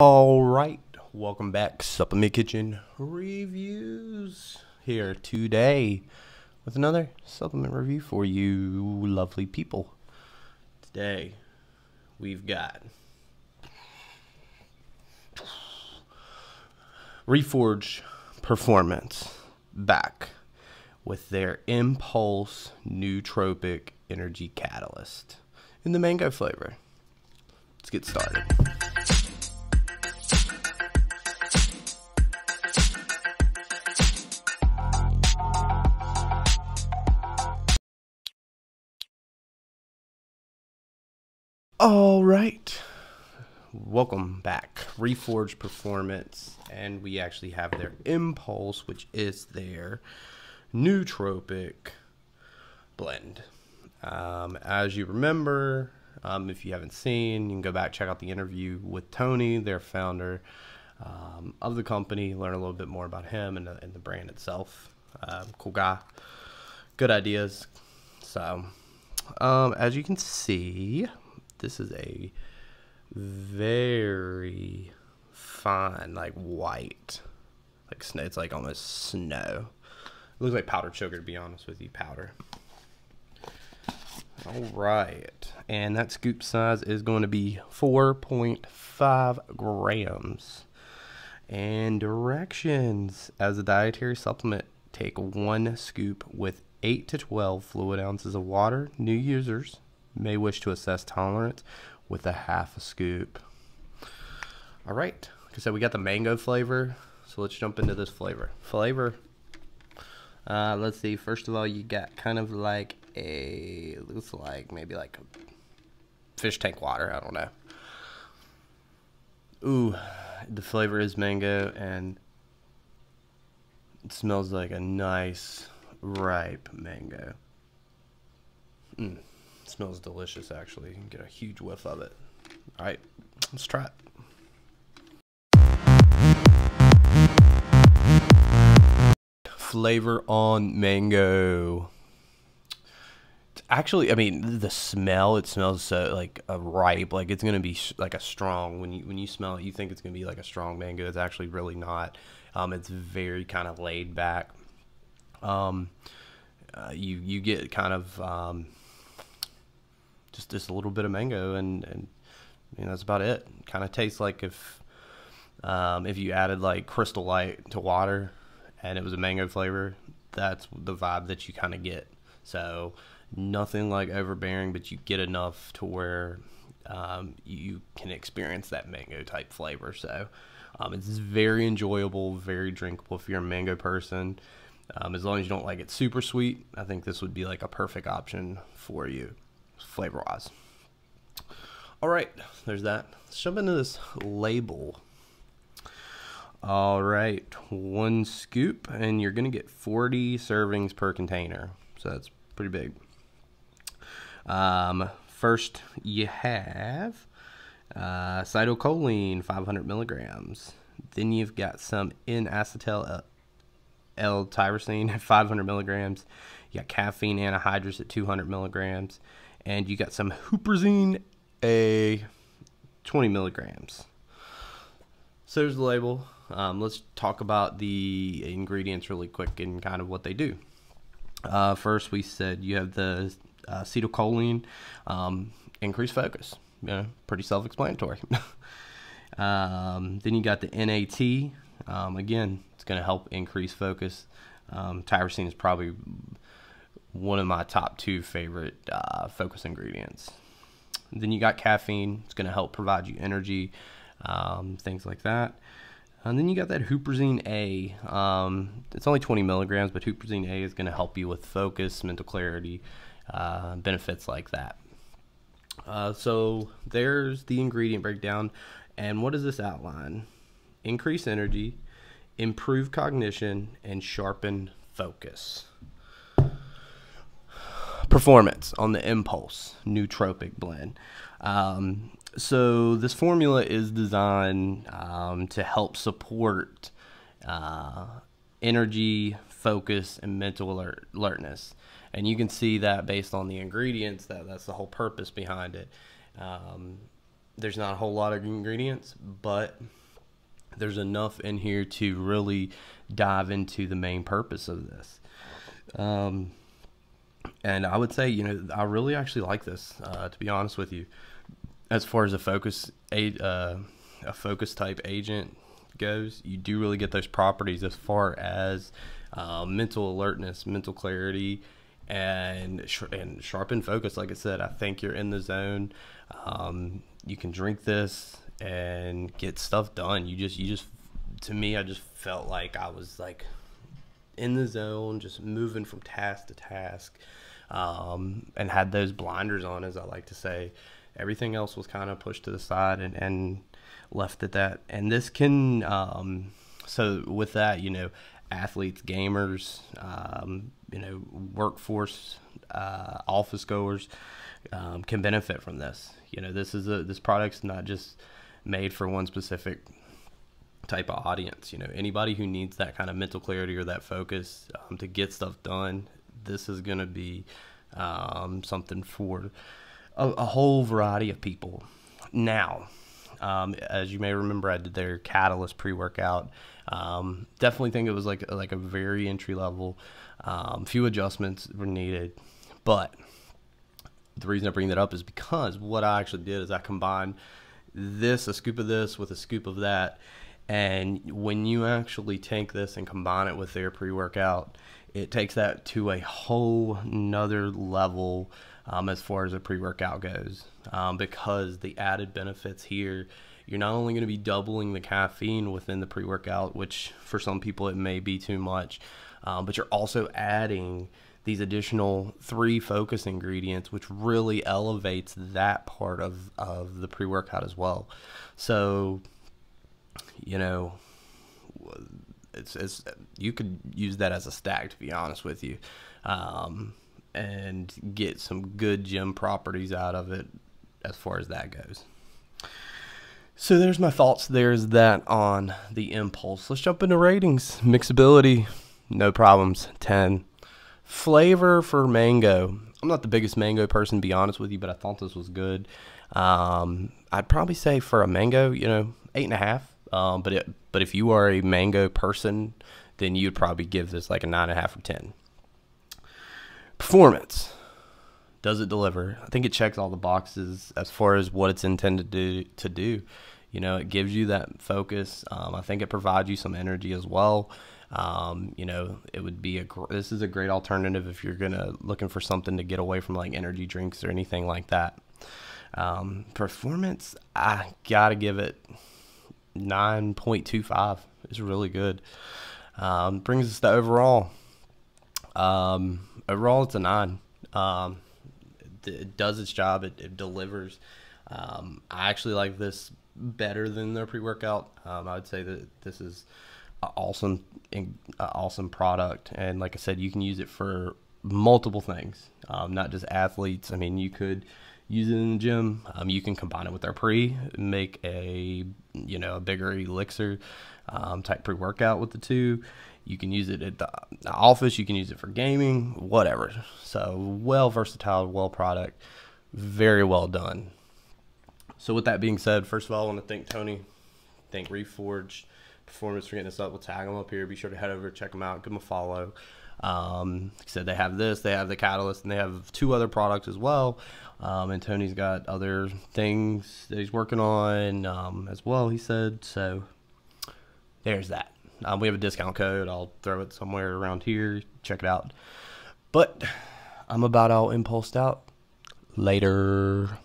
All right, welcome back. Supplement Kitchen reviews here today with another supplement review for you, lovely people. Today we've got Reforge Performance back with their Impulse Nootropic Energy Catalyst in the mango flavor. Let's get started. All right. Welcome back. Reforged Performance. And we actually have their Impulse, which is their nootropic blend. Um, as you remember, um, if you haven't seen, you can go back check out the interview with Tony, their founder um, of the company, learn a little bit more about him and the, and the brand itself. Um, cool guy, good ideas. So, um, as you can see, this is a very fine, like white, like snow. It's like almost snow. It looks like powdered sugar, to be honest with you, powder. All right, and that scoop size is going to be 4.5 grams. And directions as a dietary supplement, take one scoop with 8 to 12 fluid ounces of water. New users may wish to assess tolerance with a half a scoop. All right, like I said, we got the mango flavor. So let's jump into this flavor. Flavor. Uh, let's see. First of all, you got kind of like a looks like maybe like a fish tank water. I don't know. Ooh, the flavor is mango and it smells like a nice ripe mango. Mm smells delicious, actually. You can get a huge whiff of it. All right, let's try it. Flavor on mango. It's actually, I mean, the smell. It smells so like a ripe, like it's gonna be like a strong. When you when you smell it, you think it's gonna be like a strong mango. It's actually really not. Um, it's very kind of laid back. Um, uh, you you get kind of um, just a little bit of mango, and and you know, that's about it. Kind of tastes like if um, if you added like Crystal Light to water, and it was a mango flavor. That's the vibe that you kind of get. So nothing like overbearing, but you get enough to where um, you can experience that mango type flavor. So um, it's very enjoyable, very drinkable if you're a mango person. Um, as long as you don't like it super sweet, I think this would be like a perfect option for you flavor wise. All right, there's that. Let's jump into this label. All right, one scoop, and you're to get 40 servings per container. So that's pretty big. Um, first, you have uh, citicoline, 500 milligrams. Then you've got some N-acetyl L-tyrosine, at 500 milligrams. You got caffeine anhydrous at 200 milligrams and you got some huperzine a 20 milligrams. So there's the label. Um, let's talk about the ingredients really quick and kind of what they do. Uh, first we said you have the uh, acetylcholine um, increased focus. Pretty self-explanatory. Um, then you got the NAT um, again it's going to help increase focus. Um, tyrosine is probably one of my top two favorite uh, focus ingredients. Then you got caffeine. It's going to help provide you energy, um, things like that. And then you got that Huperzine A. Um, it's only 20 milligrams, but Huperzine A is going to help you with focus, mental clarity, uh, benefits like that. Uh, so there's the ingredient breakdown. And what does this outline? Increase energy, improve cognition, and sharpen focus performance on the Impulse nootropic blend. Um, so this formula is designed um, to help support uh, energy, focus, and mental alert, alertness. And you can see that based on the ingredients, that that's the whole purpose behind it. Um, there's not a whole lot of ingredients, but there's enough in here to really dive into the main purpose of this. Um, and I would say, you know, I really actually like this, uh, to be honest with you. As far as a focus, a, uh, a focus type agent goes, you do really get those properties as far as uh, mental alertness, mental clarity, and sh- and sharpened focus. Like I said, I think you're in the zone. Um, you can drink this and get stuff done. You just you just to me, I just felt like I was like in the zone, just moving from task to task, um, and had those blinders on, as I like to say. Everything else was kind of pushed to the side and, and left at that. And this can, um, so with that, you know, athletes, gamers, um, you know, workforce, uh, office goers um, can benefit from this. You know, this is a this product's not just made for one specific type of audience. You know, anybody who needs that kind of mental clarity or that focus um, to get stuff done, this is going to be um, something for a, a, whole variety of people. Now, um, as you may remember, I did their Catalyst pre workout. Um, definitely think it was like like a very entry level. Um, few adjustments were needed, but the reason I bring that up is because what I actually did is I combined this, a scoop of this, with a scoop of that, and when you actually take this and combine it with their pre workout, it takes that to a whole nother level um, as far as a pre workout goes. Um, because the added benefits here, you're not only going to be doubling the caffeine within the pre workout, which for some people it may be too much, um, but you're also adding these additional three focus ingredients, which really elevates that part of, of the pre workout as well. So, you know, it's, it's you could use that as a stack to be honest with you, um, and get some good gym properties out of it as far as that goes. So there's my thoughts. There's that on the impulse. Let's jump into ratings. Mixability, no problems. Ten. Flavor for mango. I'm not the biggest mango person, to be honest with you, but I thought this was good. Um, I'd probably say for a mango, you know, eight and a half. Um, but it, but if you are a mango person, then you'd probably give this like a nine and a half or ten. Performance. Does it deliver? I think it checks all the boxes as far as what it's intended to do. To do. You know, it gives you that focus. Um, I think it provides you some energy as well. Um, you know, it would be a this is a great alternative if you're gonna looking for something to get away from like energy drinks or anything like that. Um, performance, I gotta give it 9.25 is really good. Um, brings us to overall. Um, overall, it's a nine. Um, it, it, does its job. It, it delivers. Um, I actually like this better than their pre-workout. Um, I would say that this is an awesome, an awesome product. And like I said, you can use it for multiple things, um, not just athletes. I mean, you could use it in the gym. Um, you can combine it with our pre, make a you know a bigger elixir um, type pre workout with the two. You can use it at the, office. You can use it for gaming, whatever. So well versatile, well product, very well done. So with that being said, first of all, I want to thank Tony, thank Reforge Performance for getting us up. We'll tag them up here. Be sure to head over, check them out, give them a follow. Um, I said, they have this, they have the Catalyst, and they have two other products as well. Um, and Tony's got other things that he's working on um, as well, he said. So there's that. Um, we have a discount code. I'll throw it somewhere around here. Check it out. But I'm about all impulsed out. Later.